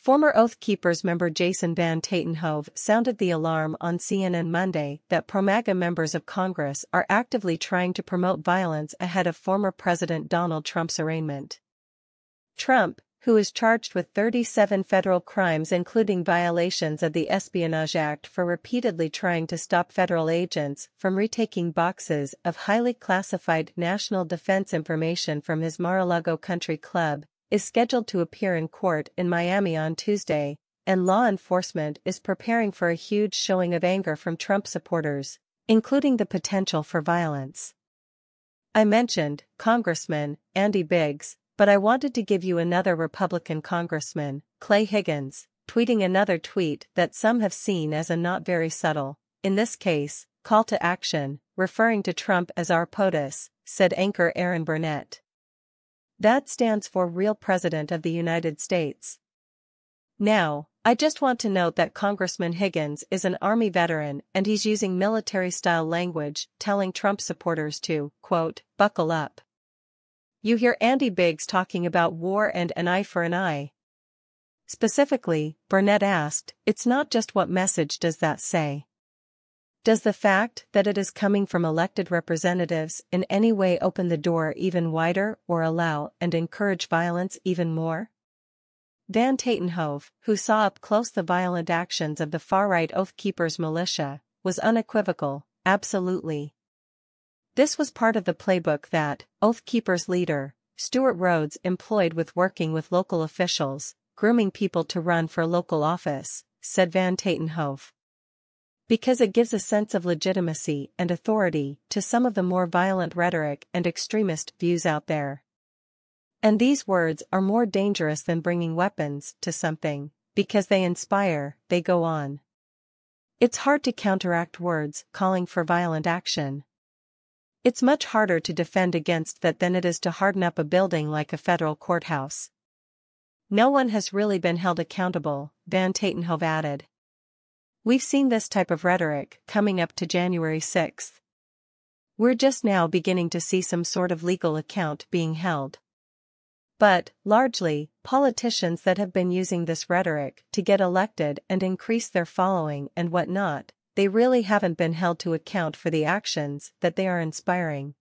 Former Oath Keepers member Jason Van Tatenhove sounded the alarm on CNN Monday that pro-MAGA members of Congress are actively trying to promote violence ahead of former President Donald Trump's arraignment. Trump, who is charged with 37 federal crimes including violations of the Espionage Act for repeatedly trying to stop federal agents from retaking boxes of highly classified national defense information from his Mar-a-Lago country club, is scheduled to appear in court in Miami on Tuesday, and law enforcement is preparing for a huge showing of anger from Trump supporters, including the potential for violence. I mentioned Congressman Andy Biggs, but I wanted to give you another Republican congressman, Clay Higgins, tweeting another tweet that some have seen as a not very subtle, in this case, call to action, referring to Trump as RPOTUS, said anchor Erin Burnett. That stands for Real President of the United States. Now, I just want to note that Congressman Higgins is an Army veteran and he's using military-style language telling Trump supporters to, quote, buckle up. You hear Andy Biggs talking about war and an eye for an eye. Specifically, Burnett asked, it's not just what message does that say. Does the fact that it is coming from elected representatives in any way open the door even wider or allow and encourage violence even more? Van Tatenhove, who saw up close the violent actions of the far-right Oath Keepers militia, was unequivocal, absolutely. This was part of the playbook that Oath Keepers leader, Stewart Rhodes employed with working with local officials, grooming people to run for local office, said Van Tatenhove. Because it gives a sense of legitimacy and authority to some of the more violent rhetoric and extremist views out there. And these words are more dangerous than bringing weapons to something, because they inspire, they go on. It's hard to counteract words calling for violent action. It's much harder to defend against that than it is to harden up a building like a federal courthouse. No one has really been held accountable, Van Tatenhove added. We've seen this type of rhetoric coming up to January 6th. We're just now beginning to see some sort of legal account being held. But, largely, politicians that have been using this rhetoric to get elected and increase their following and whatnot, they really haven't been held to account for the actions that they are inspiring.